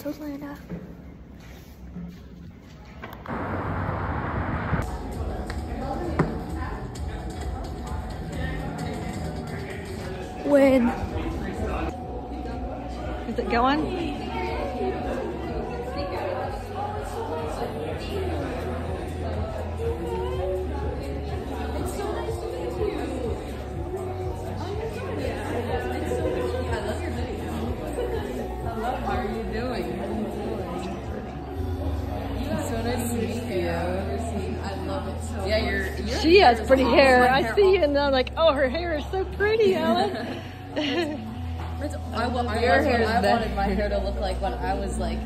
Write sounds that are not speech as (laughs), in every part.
to Atlanta. When Is it going? How She has is pretty hair. My I see you and I'm like, oh, her hair is so pretty, (laughs) Ellen. It's, I, um, wa- I, Your hair I wanted my hair to look like when I was like,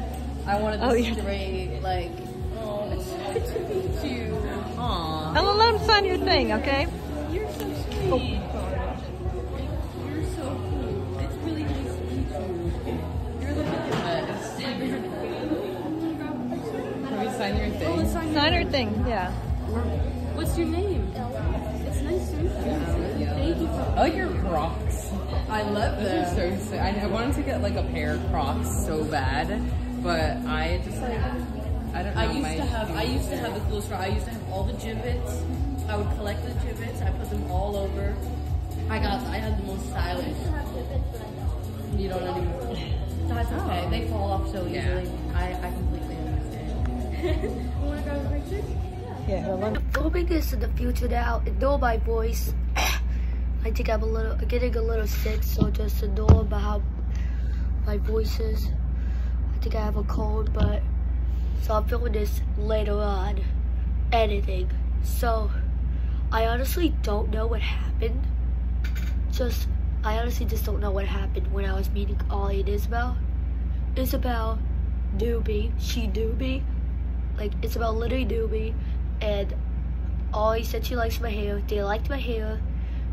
I wanted Oh, this yeah. straight, like, oh, good to meet you. Aw. Ellen, let him sign your thing, okay? You're so oh. sweet. You're so cool. It's really nice to meet you. You're the best. Have you signed your Oh, thing? let's sign her thing, yeah. What's your name? It's nice to meet you. Thank you for. I like your Crocs. I love Those are so sick. I, I wanted to get like a pair of Crocs so bad, but I just like I don't know. I used my to have I used to have the coolest car. I used to have all the Jibbitz. I would collect the Jibbitz. I put them all over. I got I had the most stylish. You don't anymore. That's oh. okay. They fall off so easily. Yeah. I, I completely understand. (laughs) Wanna grab a picture? Yeah, Ellen. Filming this in the future now. Ignore my voice. I think I'm a little getting a little sick, so just ignore about how my voice is. I think I have a cold, but so I'm filming this later on, editing. So I honestly don't know what happened. Just I honestly just don't know what happened when I was meeting Ari and Isabel. Isabel knew me. She knew me. Like Isabel literally knew me and Oh, Ari said she likes my hair. They liked my hair.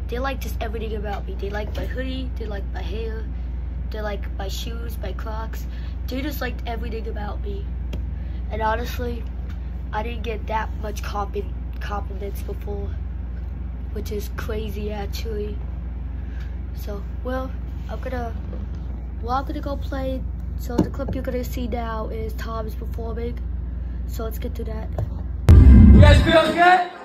They liked just everything about me. They liked my hoodie. They liked my hair. They liked my shoes, my Crocs. They just liked everything about me. And honestly, I didn't get that much compliment, compliments before, which is crazy actually. So, well, I'm gonna, well, I'm gonna go play. So the clip you're gonna see now is Tom's performing. So let's get to that. You guys feel good?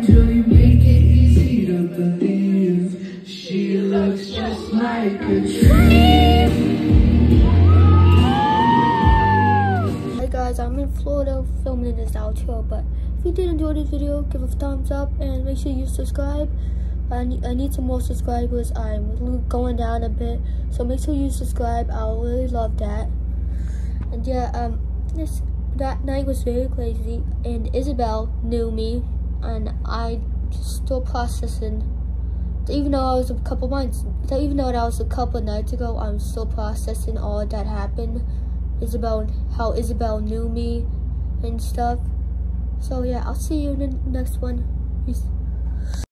Hey guys, I'm in Florida filming this outro, but if you did enjoy this video, give it a thumbs up and make sure you subscribe. I need, I need some more subscribers. I'm going down a bit, so make sure you subscribe. I really love that. And yeah, um, this that night was very crazy, and Isabel knew me, and I still processing. Even though I was a couple months, even though that was a couple nights ago, I'm still processing all that happened. Isabel, how Isabel knew me, and stuff. So yeah, I'll see you in the next one. Peace.